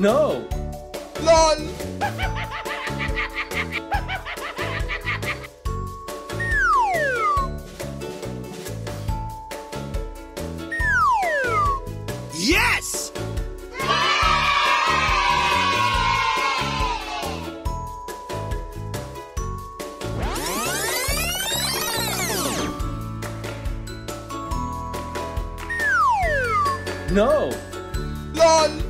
No! LOL! Yes! No! LOL!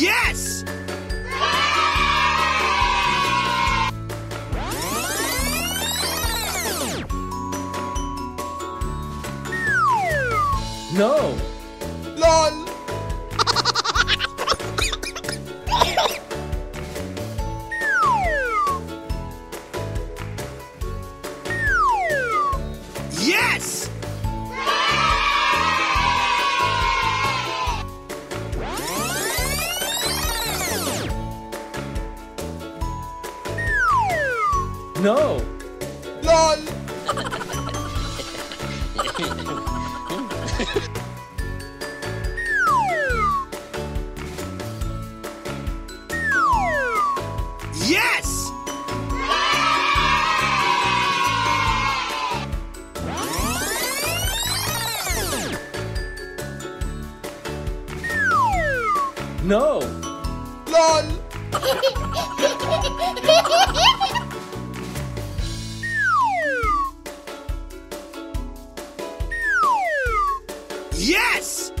Yes! No! LOL! Yes! No! LOL! Yes! No! LOL! Yes!